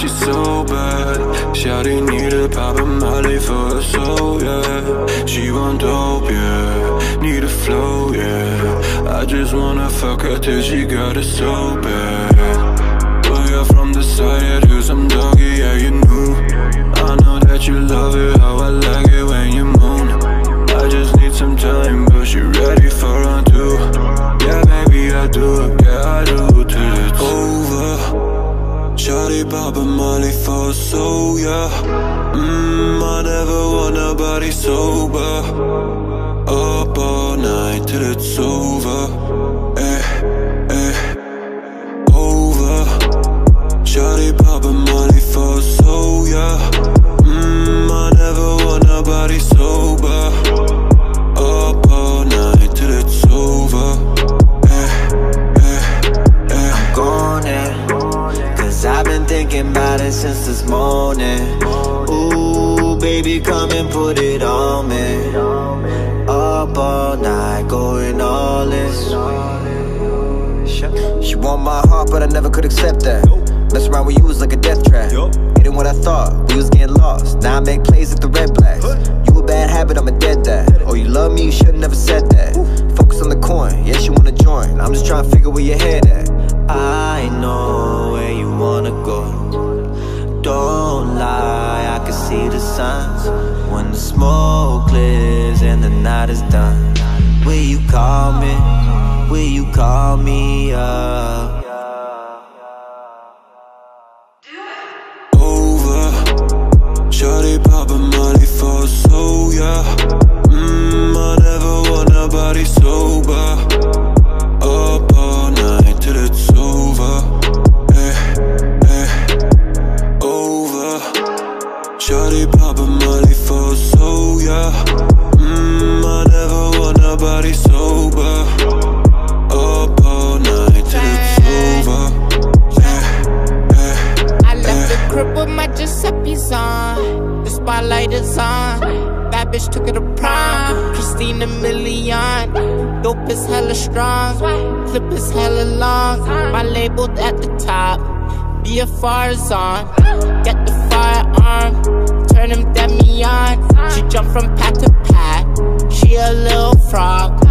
she's so bad. Shawty need a pop of molly for her soul, yeah. She want dope, yeah. Need a flow, yeah. I just wanna fuck her till she got it so bad. Well, you're from the side, yeah, do some doggy, yeah, you knew. Shawty poppin' Molly for so yeah. Mmm, I never want nobody sober. Up all night till it's over. Baby, come and put it on me. Up all night, going all in. She want my heart, but I never could accept that. Mess around with you was like a death trap. It ain't what I thought, we was getting lost. Now I make plays at the red blacks. You a bad habit, I'm a dead dad. Oh, you love me, you should've When the smoke clears and the night is done, will you call me? Will you call me up? My Giuseppe's on. The spotlight is on. Bad bitch took it to prom. Christina Milian. Dope is hella strong. Clip is hella long. My label at the top. BFR is on. Get the firearm. Turn him demi on. She jump from pat to pat. She a little frog.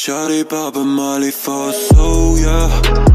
Shawty poppin' Molly for so yeah.